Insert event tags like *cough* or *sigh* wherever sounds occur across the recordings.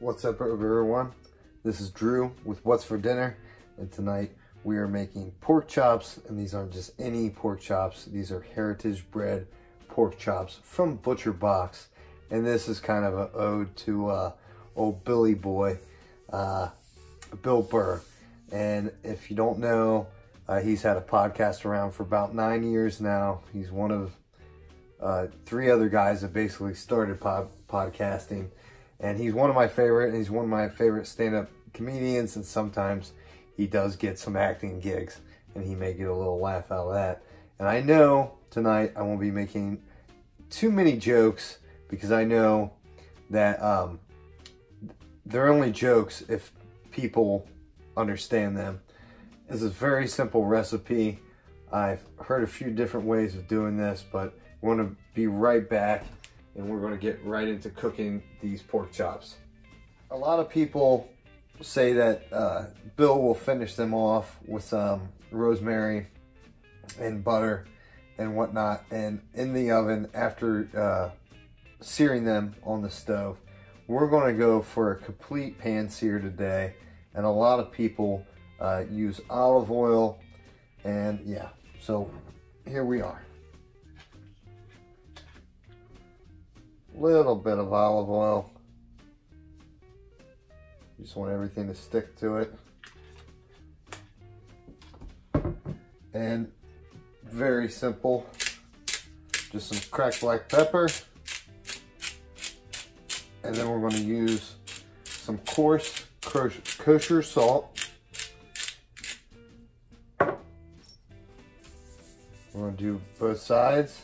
What's up everyone? This is Drew with What's for Dinner and tonight we are making pork chops and these aren't just any pork chops. These are heritage bred pork chops from Butcher Box and this is kind of an ode to uh, old Billy Boy, uh, Bill Burr. And if you don't know, uh, he's had a podcast around for about nine years now. He's one of uh, three other guys that basically started pod podcasting and he's one of my favorite, and he's one of my favorite stand-up comedians, and sometimes he does get some acting gigs, and he may get a little laugh out of that. And I know tonight I won't be making too many jokes, because I know that um, they're only jokes if people understand them. This is a very simple recipe. I've heard a few different ways of doing this, but want to be right back and we're going to get right into cooking these pork chops. A lot of people say that uh, Bill will finish them off with some rosemary and butter and whatnot and in the oven after uh, searing them on the stove. We're going to go for a complete pan sear today and a lot of people uh, use olive oil and yeah so here we are. Little bit of olive oil. You just want everything to stick to it. And very simple, just some cracked black pepper. And then we're gonna use some coarse kosher salt. We're gonna do both sides.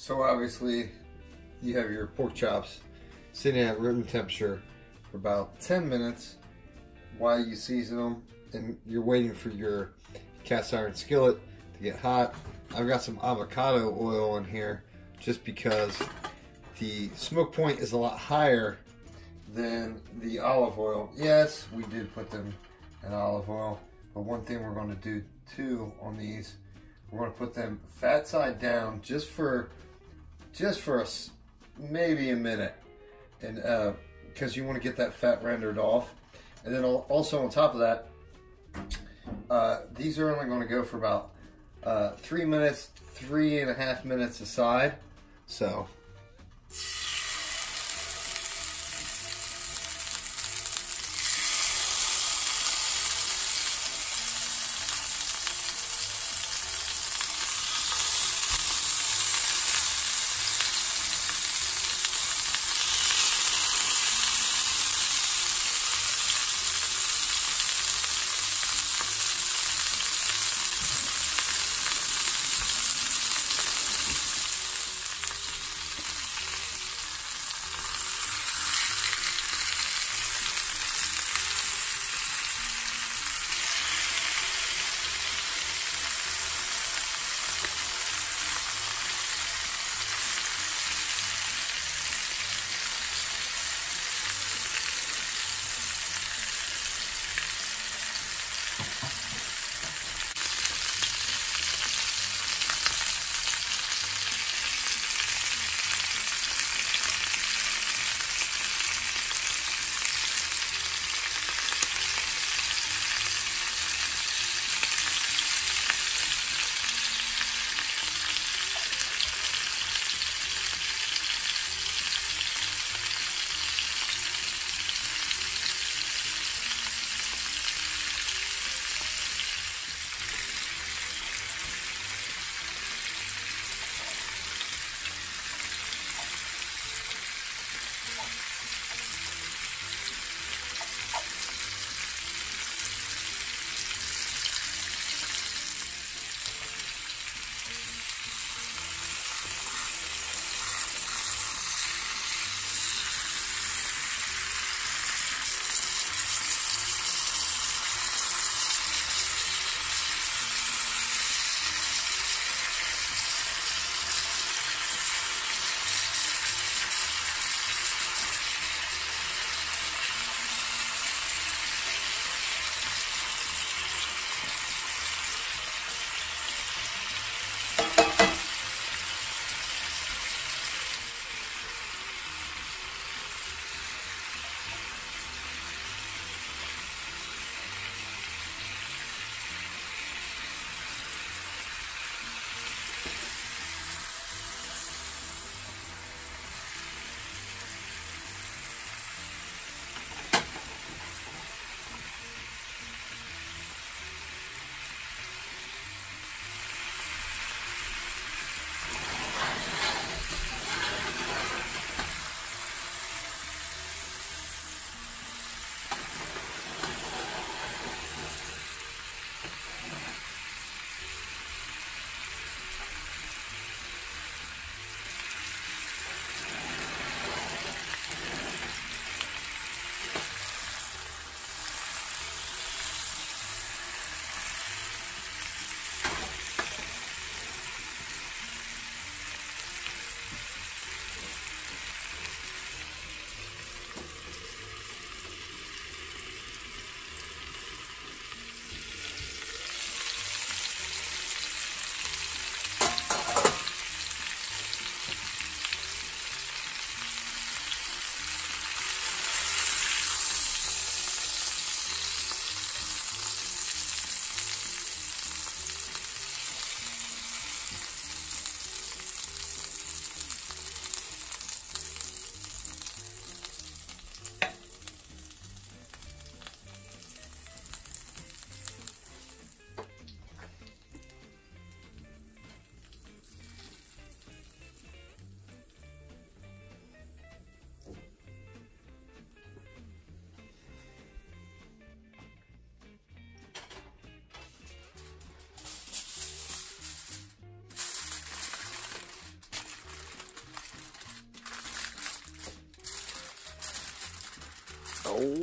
So obviously you have your pork chops sitting at room temperature for about 10 minutes while you season them and you're waiting for your cast iron skillet to get hot. I've got some avocado oil in here just because the smoke point is a lot higher than the olive oil. Yes, we did put them in olive oil, but one thing we're going to do too on these, we're going to put them fat side down just for just for a, maybe a minute. And uh because uh, you want to get that fat rendered off. And then also on top of that, uh, these are only going to go for about uh, three minutes, three and a half minutes aside. So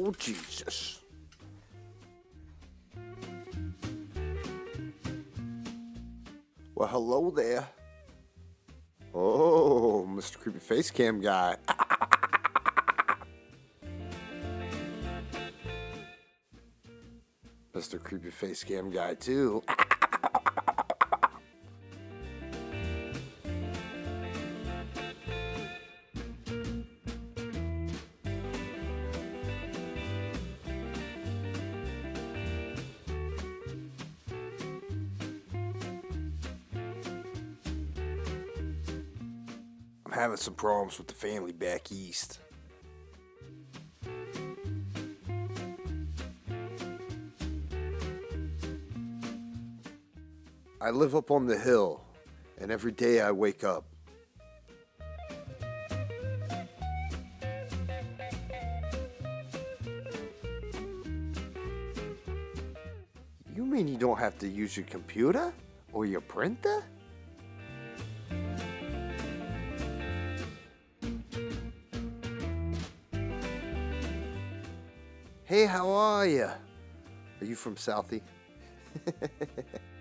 Oh, Jesus. Well, hello there. Oh, Mr. Creepy Face Cam guy. *laughs* Mr. Creepy Face Cam guy, too. *laughs* having some problems with the family back east. I live up on the hill, and every day I wake up. You mean you don't have to use your computer or your printer? Hey, how are you? Are you from Southie? *laughs*